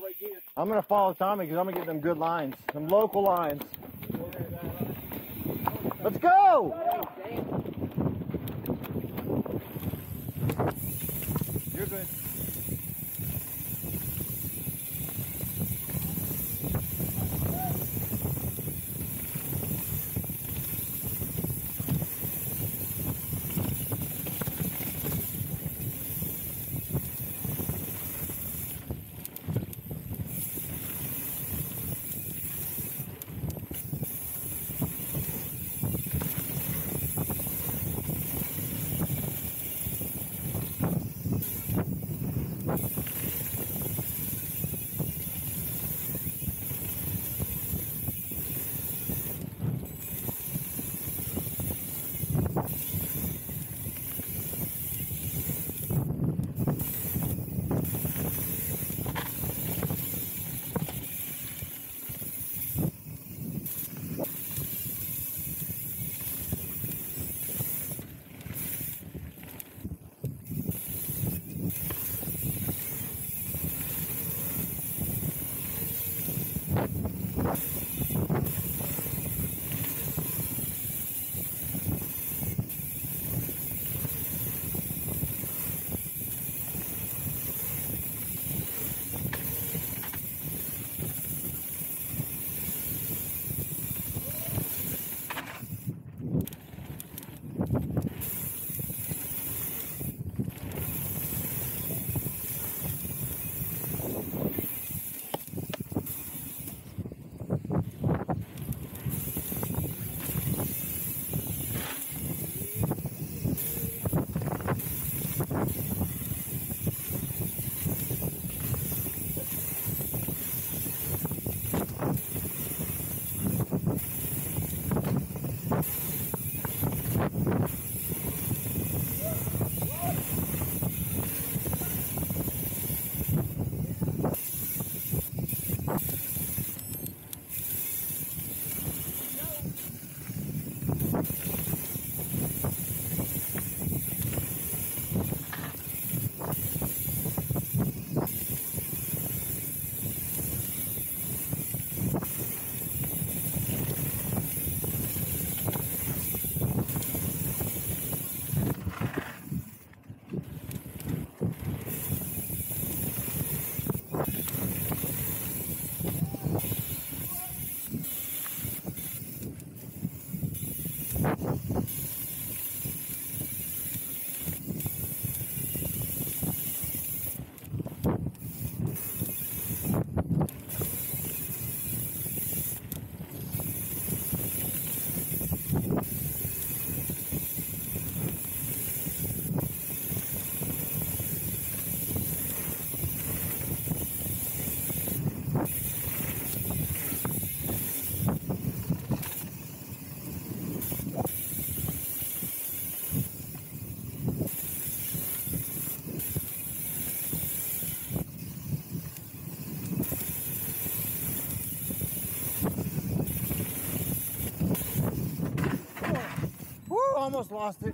right here. I'm gonna follow Tommy because I'm gonna get them good lines, some local lines. Let's go! You're good. Woo, almost lost it.